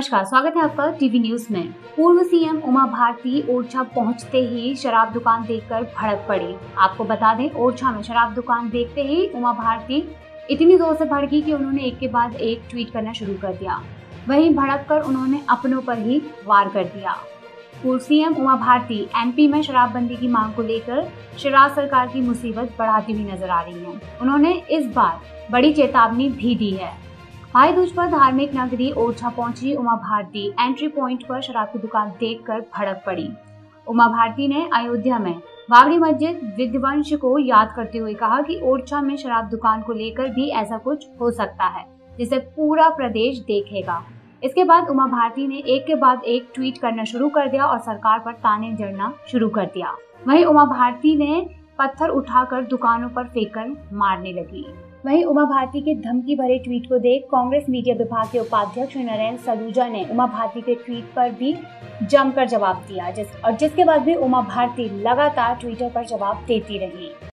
नमस्कार, स्वागत है आपका टीवी न्यूज़ में। पूर्व सीएम उमा भारती ओरछा पहुँचते ही शराब दुकान देखकर भड़क पड़ी। आपको बता दें, ओरछा में शराब दुकान देखते ही उमा भारती इतनी ज़ोर से भड़की कि उन्होंने एक के बाद एक ट्वीट करना शुरू कर दिया। वहीं भड़क कर उन्होंने अपनों पर ही वार कर दिया। पूर्व सीएम उमा भारती एमपी में शराबबंदी की मांग को लेकर शराब सरकार की मुसीबत बढ़ाती हुई नज़र आ रही है। उन्होंने इस बार बड़ी चेतावनी भी दी है। भाई दूज पर धार्मिक नगरी ओरछा पहुँची। उमा भारती एंट्री पॉइंट पर शराब की दुकान देखकर भड़क पड़ी। उमा भारती ने अयोध्या में बाबरी मस्जिद विध्वंश को याद करते हुए कहा कि ओरछा में शराब दुकान को लेकर भी ऐसा कुछ हो सकता है, जिसे पूरा प्रदेश देखेगा। इसके बाद उमा भारती ने एक के बाद एक ट्वीट करना शुरू कर दिया और सरकार पर ताने जड़ना शुरू कर दिया। वहीं उमा भारती ने पत्थर उठाकर दुकानों पर फेंककर मारने लगी। वहीं उमा भारती के धमकी भरे ट्वीट को देख कांग्रेस मीडिया विभाग के उपाध्यक्ष नरेंद्र सलूजा ने उमा भारती के ट्वीट पर भी जमकर जवाब दिया, जिस और जिसके बाद भी उमा भारती लगातार ट्विटर पर जवाब देती रही।